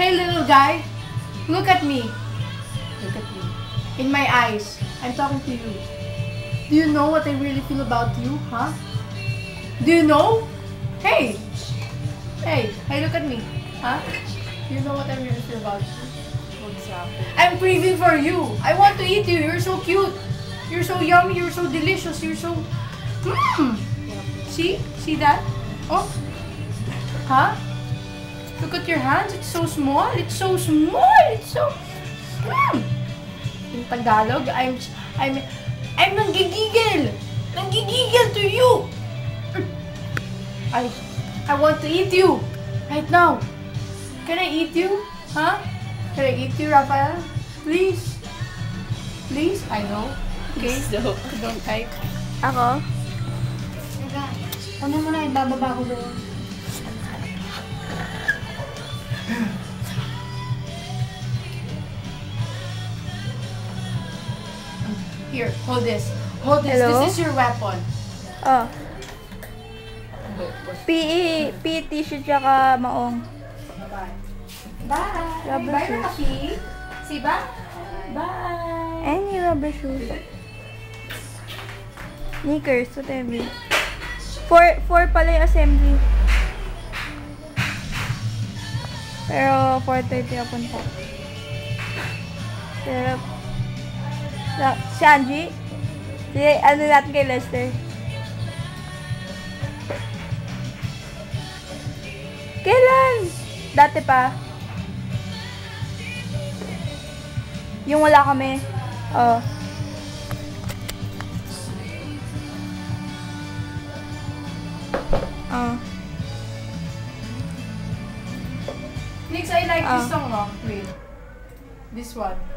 Hey, little guy. Look at me. Look at me. In my eyes. I'm talking to you. Do you know what I really feel about you, huh? Do you know? Hey! Hey, hey, look at me. Huh? Do you know what I really feel about you? I'm craving for you. I want to eat you. You're so cute. You're so yummy. You're so delicious. You're so... Mmm! See? See that? Oh? Huh? Look at your hands. It's so small. It's so small. It's so... Mm. In Tagalog, I'm... I'm... I'm nanggigigil. Nanggigigil to you. I... I want to eat you. Right now. Can I eat you? Huh? Can I eat you, Rafael? Please. Please? I know. Okay? So, Don't type. Ako? Ano mo na, ibababa ko doon. Here, hold this. Hold this. Hello? This is your weapon. Oh. PE, PE tissue tsaka maong. Bye. Bye. Rubber Bye, shoes. Rafi. See, bye. Bye. Any rubber shoes. Sneakers, whatever. Four, four pala yung assembly. Pero 4.30 ako punta. Pero, sa, si Angie, si, ano natin kay Lester. Kailan? Dati pa. Yung wala kami. Oh. Oh. Next, I like Ah. this song, no? Wait. This one.